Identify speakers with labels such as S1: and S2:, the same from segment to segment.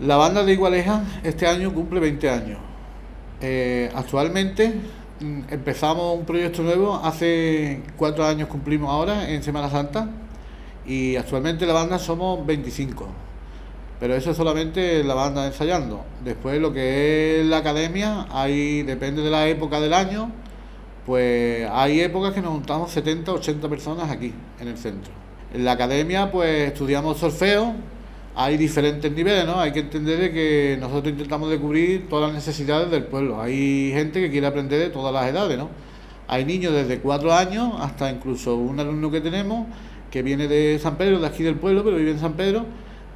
S1: La banda de Igualeja este año cumple 20 años. Eh, actualmente mm, empezamos un proyecto nuevo, hace cuatro años cumplimos ahora en Semana Santa y actualmente la banda somos 25. Pero eso es solamente la banda ensayando. Después lo que es la academia, ahí depende de la época del año, pues hay épocas que nos juntamos 70, 80 personas aquí en el centro. En la academia pues estudiamos solfeo, hay diferentes niveles, ¿no? Hay que entender que nosotros intentamos cubrir todas las necesidades del pueblo. Hay gente que quiere aprender de todas las edades, ¿no? Hay niños desde cuatro años hasta incluso un alumno que tenemos que viene de San Pedro, de aquí del pueblo, pero vive en San Pedro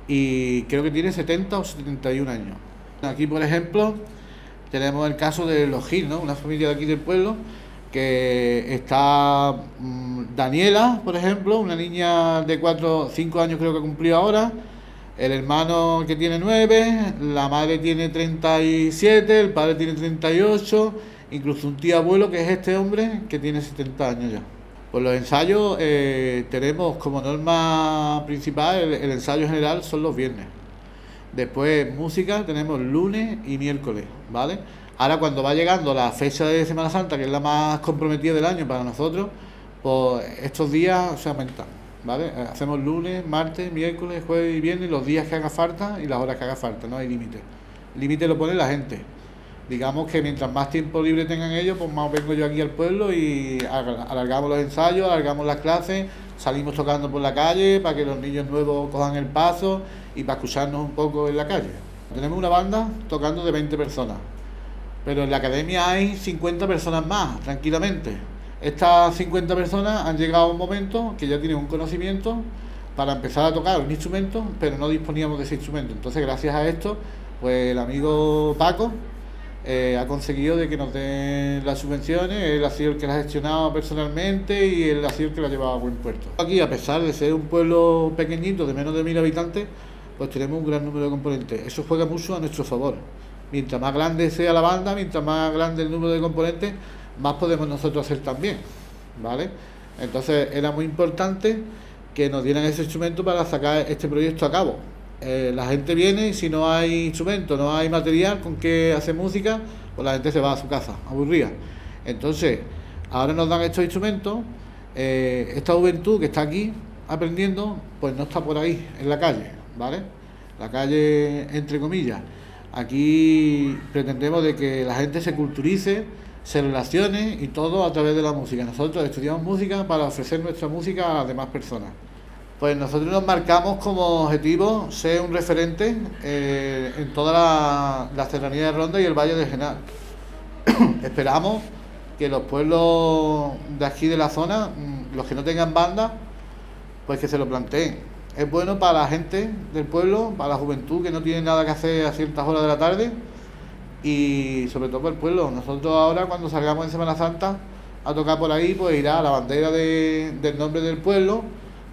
S1: y creo que tiene 70 o 71 años. Aquí, por ejemplo, tenemos el caso de los Gil, ¿no? Una familia de aquí del pueblo que está mm, Daniela, por ejemplo, una niña de 4 5 años creo que cumplió ahora el hermano que tiene 9, la madre tiene 37, el padre tiene 38, incluso un tío abuelo que es este hombre que tiene 70 años ya. Pues los ensayos eh, tenemos como norma principal, el, ensayo general son los viernes. Después música tenemos lunes y miércoles, ¿vale? Ahora cuando va llegando la fecha de Semana Santa, que es la más comprometida del año para nosotros, pues estos días se aumentan. ¿Vale? Hacemos lunes, martes, miércoles, jueves y viernes, los días que haga falta y las horas que haga falta, no hay límite. Límite lo pone la gente. Digamos que mientras más tiempo libre tengan ellos, pues más vengo yo aquí al pueblo y alargamos los ensayos, alargamos las clases, salimos tocando por la calle para que los niños nuevos cojan el paso y para escucharnos un poco en la calle. Tenemos una banda tocando de 20 personas, pero en la academia hay 50 personas más, tranquilamente. Estas 50 personas han llegado a un momento que ya tienen un conocimiento para empezar a tocar un instrumento, pero no disponíamos de ese instrumento. Entonces, gracias a esto, pues el amigo Paco eh, ha conseguido de que nos den las subvenciones, él ha sido el que las ha gestionado personalmente y él ha sido el que la ha llevado a buen puerto. Aquí, a pesar de ser un pueblo pequeñito de menos de mil habitantes, pues tenemos un gran número de componentes. Eso juega mucho a nuestro favor. Mientras más grande sea la banda, mientras más grande el número de componentes, más podemos nosotros hacer también, ¿vale? Entonces era muy importante que nos dieran ese instrumento para sacar este proyecto a cabo. Eh, la gente viene y si no hay instrumento, no hay material con que hacer música, pues la gente se va a su casa, aburrida. Entonces, ahora nos dan estos instrumentos, eh, esta juventud que está aquí aprendiendo, pues no está por ahí, en la calle, ¿vale? La calle, entre comillas. Aquí pretendemos de que la gente se culturice, se relacione y todo a través de la música. Nosotros estudiamos música para ofrecer nuestra música a las demás personas. Pues nosotros nos marcamos como objetivo ser un referente eh, en toda la, la, de Ronda y el Valle de Genal. Esperamos que los pueblos de aquí de la zona, mm, los que no tengan banda, pues que se lo planteen. Es bueno para la gente del pueblo, para la juventud que no tiene nada que hacer a ciertas horas de la tarde, y sobre todo por el pueblo. Nosotros ahora cuando salgamos en Semana Santa a tocar por ahí, pues irá la bandera del nombre del pueblo,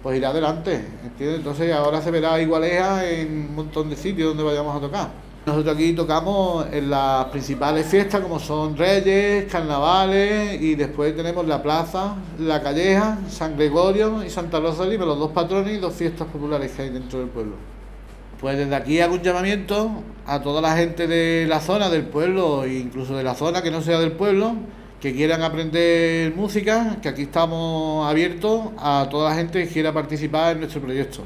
S1: pues irá adelante, Entonces ahora se verá igualeja en un montón de sitios donde vayamos a tocar. Nosotros aquí tocamos en las principales fiestas como son Reyes, Carnavales y después tenemos la Plaza, la Calleja, San Gregorio y Santa Rosa de Lima, los dos patrones y dos fiestas populares que hay dentro del pueblo. Pues desde aquí hago un llamamiento a toda la gente de la zona, del pueblo, e incluso de la zona que no sea del pueblo, que quieran aprender música, que aquí estamos abiertos a toda la gente que quiera participar en nuestro proyecto.